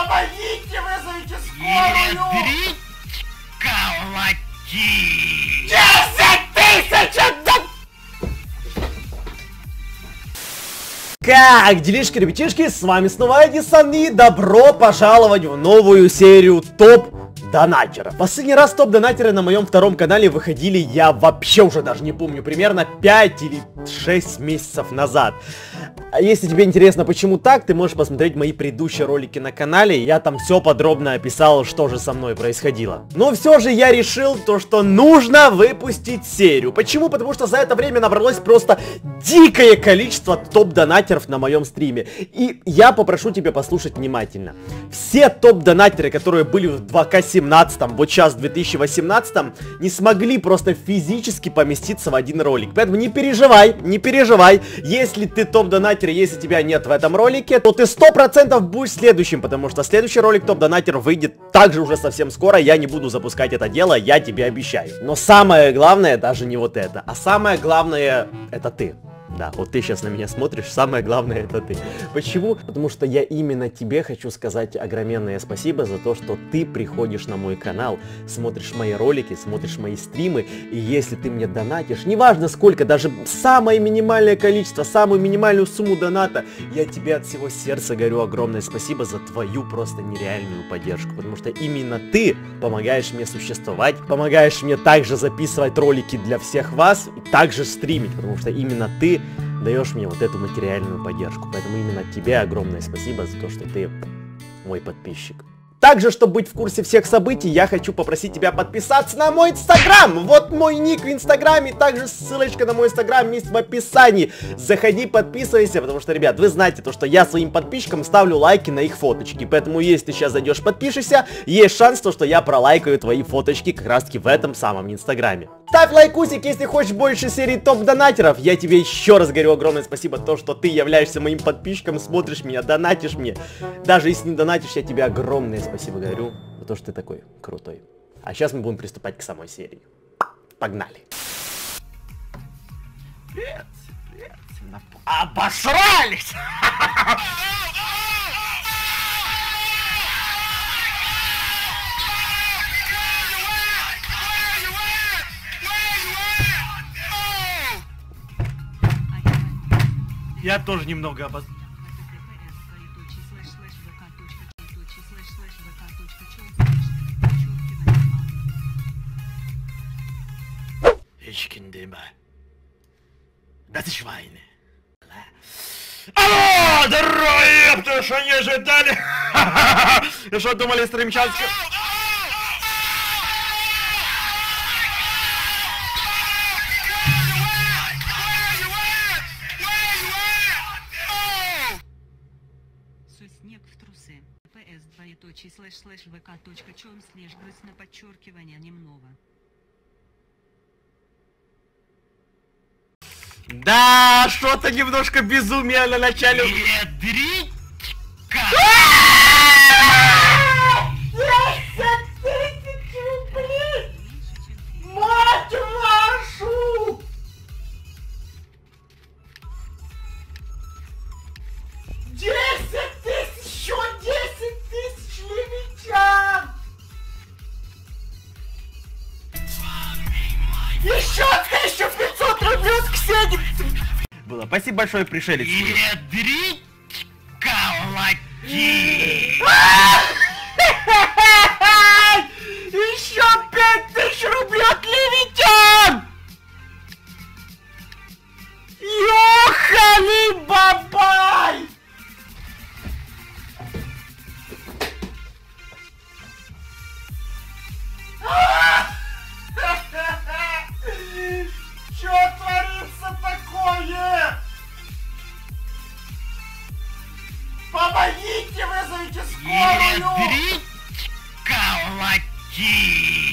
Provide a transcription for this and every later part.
Помогите, вызовите скорую! Ядрить колоти! Десять тысяч! Как делишки, ребятишки, с вами снова Эдисон и добро пожаловать в новую серию ТОП донатеров. Последний раз топ-донатеры на моем втором канале выходили, я вообще уже даже не помню, примерно 5 или 6 месяцев назад. А если тебе интересно, почему так, ты можешь посмотреть мои предыдущие ролики на канале, я там все подробно описал, что же со мной происходило. Но все же я решил то, что нужно выпустить серию. Почему? Потому что за это время набралось просто дикое количество топ-донатеров на моем стриме. И я попрошу тебя послушать внимательно. Все топ-донатеры, которые были в 2К17, вот сейчас в 2018, не смогли просто физически поместиться в один ролик. Поэтому не переживай, не переживай. Если ты топ-донатер, если тебя нет в этом ролике, то ты 100% будешь следующим, потому что следующий ролик топ-донатер выйдет также уже совсем скоро. Я не буду запускать это дело, я тебе обещаю. Но самое главное даже не вот это, а самое главное это ты. Да, вот ты сейчас на меня смотришь, самое главное это ты. Почему? Потому что я именно тебе хочу сказать огроменное спасибо за то, что ты приходишь на мой канал, смотришь мои ролики, смотришь мои стримы, и если ты мне донатишь, неважно сколько, даже самое минимальное количество, самую минимальную сумму доната, я тебе от всего сердца говорю огромное спасибо за твою просто нереальную поддержку, потому что именно ты помогаешь мне существовать, помогаешь мне также записывать ролики для всех вас, также стримить, потому что именно ты даешь мне вот эту материальную поддержку. Поэтому именно тебе огромное спасибо за то, что ты мой подписчик. Также, чтобы быть в курсе всех событий, я хочу попросить тебя подписаться на мой инстаграм. Вот мой ник в инстаграме, также ссылочка на мой инстаграм есть в описании. Заходи, подписывайся, потому что, ребят, вы знаете то, что я своим подписчикам ставлю лайки на их фоточки. Поэтому, если ты сейчас зайдешь, подпишешься, есть шанс, то, что я пролайкаю твои фоточки как раз таки в этом самом инстаграме. Ставь лайкусик, если хочешь больше серии топ-донатеров. Я тебе еще раз говорю огромное спасибо, то, что ты являешься моим подписчиком, смотришь меня, донатишь мне. Даже если не донатишь, я тебе огромное спасибо говорю за то, что ты такой крутой. А сейчас мы будем приступать к самой серии. Погнали. Привет, привет. Обосрались! Я тоже немного обос... Mal. Das ist Schweine. Алло, здорово, ёпта, что не ожидали? И что думали, стримчатся? Соснег в трусы. ps двоеточие слэш слэш vk точка чем слэш грустно подчеркивание немного. Да, что-то немножко безумие на начале. Ядрить Спасибо большое, пришелец. Ядрить you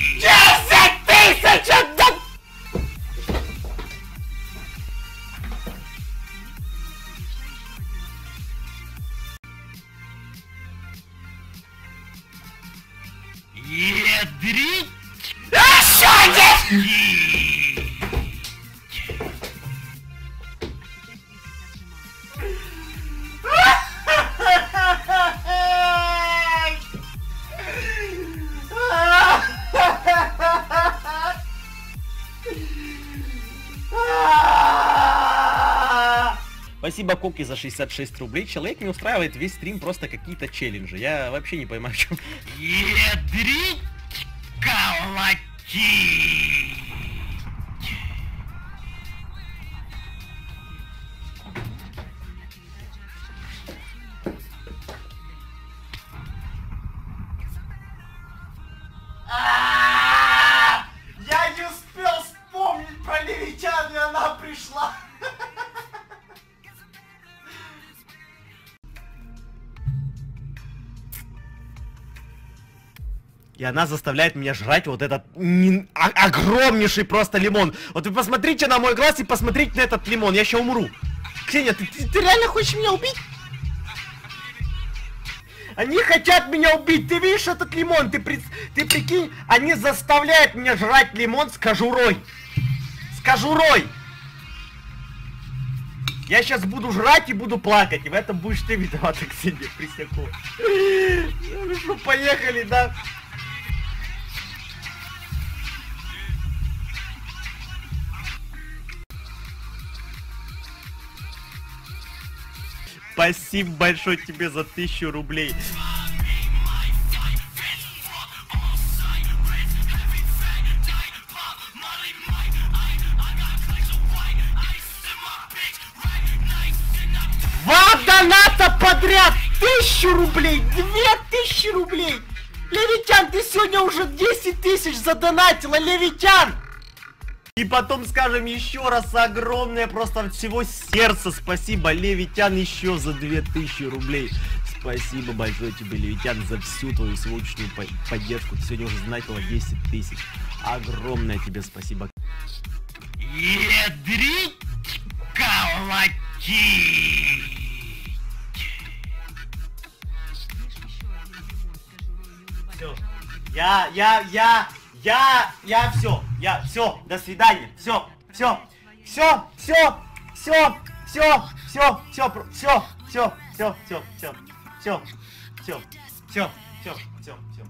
Спасибо Коки за 66 рублей. Человек не устраивает весь стрим просто какие-то челленджи. Я вообще не поймаю, в чем. Ядрить колотить! И она заставляет меня жрать вот этот не- о- огромнейший просто лимон. Вот вы посмотрите на мой глаз и посмотрите на этот лимон. Я сейчас умру. Ксения, ты, ты- ты реально хочешь меня убить? Они хотят меня убить. Ты видишь этот лимон? Ты, при- ты прикинь, они заставляют меня жрать лимон с кожурой. С кожурой. Я сейчас буду жрать и буду плакать. И в этом будешь ты виновата, Ксения, присяку. Ну поехали, да? Спасибо большое тебе за тысячу рублей. Два доната подряд! Тысячу рублей! Две тысячи рублей! Левитян, ты сегодня уже 10 тысяч задонатила, Левитян! И потом скажем еще раз огромное просто от всего сердца спасибо, Левитян, еще за 2000 рублей. Спасибо большое тебе, Левитян, за всю твою сегодняшнюю по- поддержку. Ты сегодня уже знатила 10 тысяч. Огромное тебе спасибо. Ядрить колотить! Все. Я, я, я, я, я, все, я, все, до свидания, все, все, все, все, все, все, все, все, все, все, все, все, все, все, все, все, все, все, все.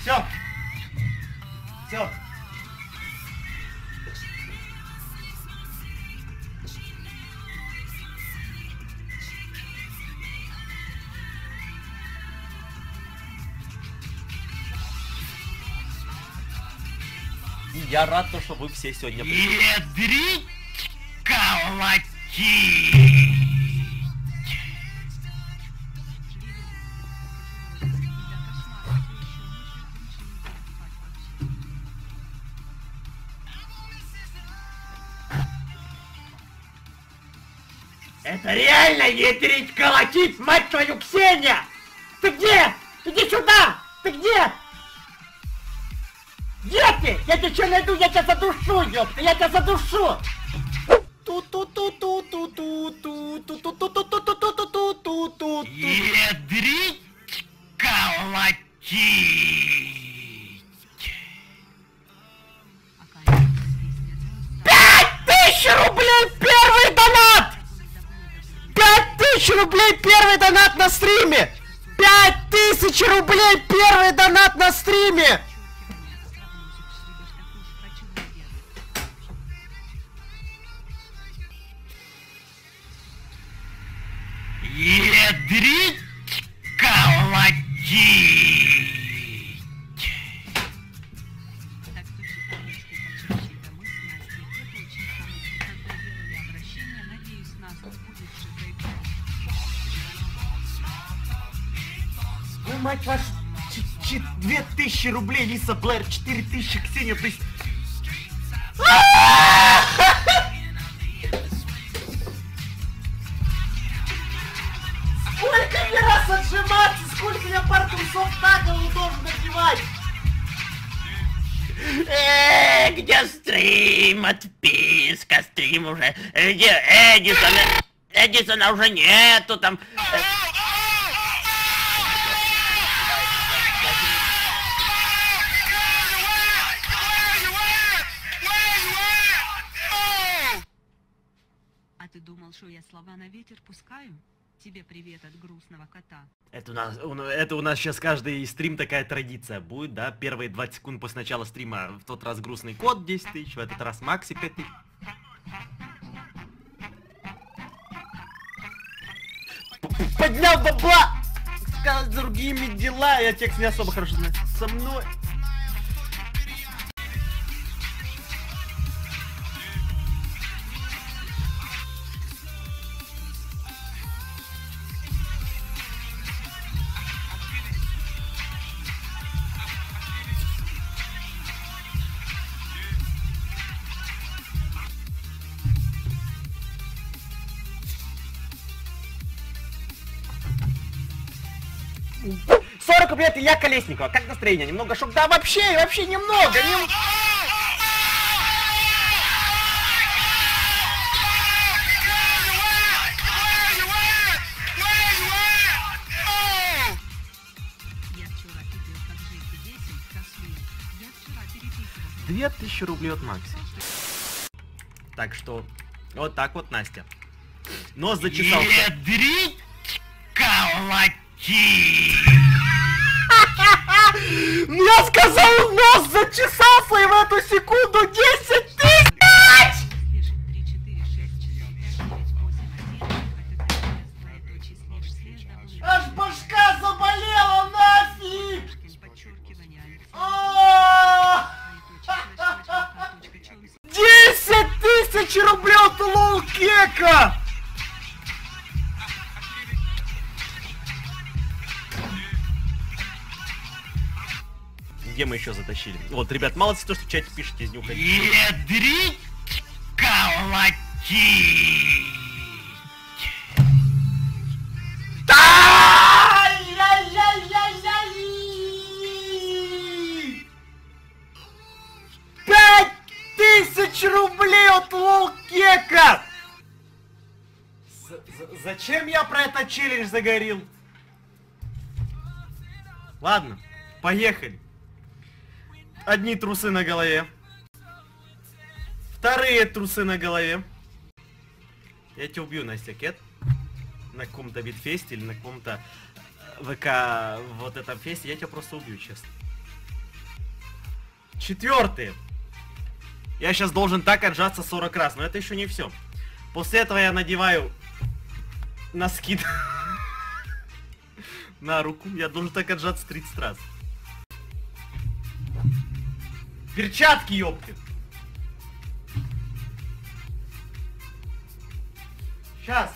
Все. Все. Я рад, то, что вы все сегодня пришли. Ядрить колотить! Это реально ядрить, колотить, мать твою, Ксения! Ты где? Иди сюда! Ты где? Где ты? Я тебя что найду? Я тебя задушу, ёпта! Я тебя задушу! Ядричка латить! Пять тысяч рублей первый донат! Пять тысяч рублей первый донат на стриме! Пять тысяч рублей первый донат на стриме! Мать вашу, ч- ч- две тысячи рублей, Лиса Блэр, четыре тысячи, Ксения, то есть... Сколько мне раз отжиматься, сколько я пар трусов на голову должен надевать? Э, где стрим? Отписка, стрим уже. Э, Где Эдисона? Эдисона уже нету там. Э, Что я слова на ветер пускаю? Тебе привет от грустного кота. Это у нас, это у нас сейчас каждый стрим такая традиция будет, да? Первые 20 секунд после начала стрима в тот раз грустный код 10 тысяч, в этот раз Макси 5 тысяч. Поднял бабла! С другими дела, я текст не особо хорошо знаю. Со мной. Рублей от Илья Колесникова. Как настроение? Немного шок? Да вообще, вообще немного. нем- Я вчера купил как жить 10 кослин. Я вчера переписывался. Две тысячи рублей от Макси. Так что, вот так вот, Настя. Нос зачесался. Ядрить колоти! Я сказал, нос зачесался, и в эту секунду 10 тысяч! Пишет 3, 4, 6, 4, 5, 9, 8, 1. Где мы еще затащили? Вот, ребят, молодцы, то, что в чате пишете из него. Ядрить колоти! Ай-яй-яй-яй-яй! Пять тысяч рублей от лоу-кека! Зачем я про этот челлендж загорел? Ладно, поехали. Одни трусы на голове. Вторые трусы на голове. Я тебя убью, Настя Кет. На каком-то битфесте или на каком-то э, ВК вот этом фесте. Я тебя просто убью, честно. Четвертые. Я сейчас должен так отжаться 40 раз, но это еще не все. После этого я надеваю носки на руку. Я должен так отжаться 30 раз. Перчатки, ёпты. Сейчас.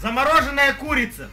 Замороженная курица.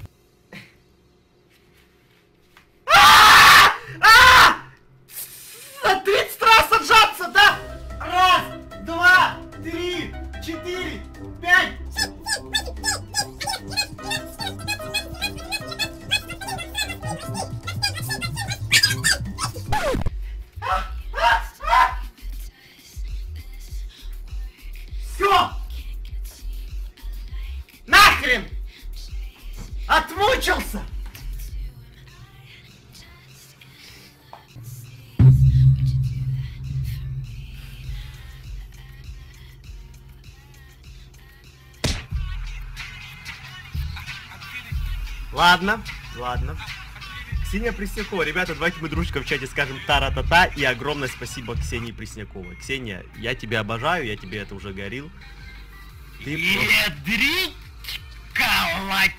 Ладно, ладно. Ксения Преснякова. Ребята, давайте мы дружкам в чате скажем тара-та-та. И огромное спасибо Ксении Пресняковой. Ксения, я тебя обожаю, я тебе это уже говорил. Ты. Ядрить колоти!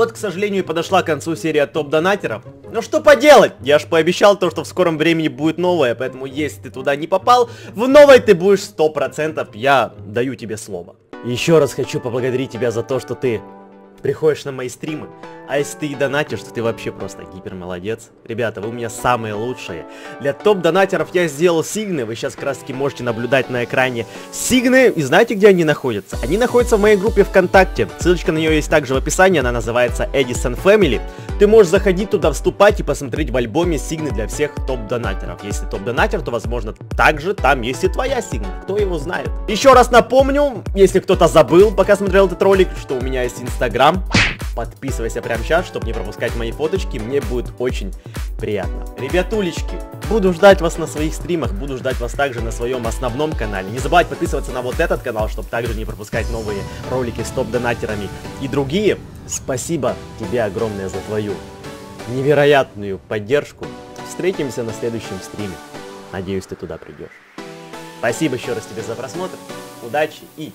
Вот, к сожалению, и подошла к концу серия топ-донатеров. Но что поделать? Я ж пообещал то, что в скором времени будет новое, поэтому если ты туда не попал, в новой ты будешь 100%, я даю тебе слово. Еще раз хочу поблагодарить тебя за то, что ты приходишь на мои стримы, А если ты и донатишь, то ты вообще просто гипер молодец. Ребята, вы у меня самые лучшие. Для топ-донатеров я сделал сигны. Вы сейчас как раз таки можете наблюдать на экране сигны. И знаете, где они находятся? Они находятся в моей группе ВКонтакте. Ссылочка на нее есть также в описании. Она называется Edison Family. Ты можешь заходить туда, вступать и посмотреть в альбоме сигны для всех топ-донатеров. Если топ-донатер, то возможно также там есть и твоя сигна. Кто его знает. Еще раз напомню, если кто-то забыл, пока смотрел этот ролик, что у меня есть инстаграм. Подписывайся прямо сейчас, чтобы не пропускать мои фоточки, мне будет очень приятно. Ребятулечки, буду ждать вас на своих стримах, буду ждать вас также на своем основном канале. Не забывайте подписываться на вот этот канал, чтобы также не пропускать новые ролики с топ-донатерами и другие. Спасибо тебе огромное за твою невероятную поддержку. Встретимся на следующем стриме. Надеюсь, ты туда придешь. Спасибо еще раз тебе за просмотр. Удачи и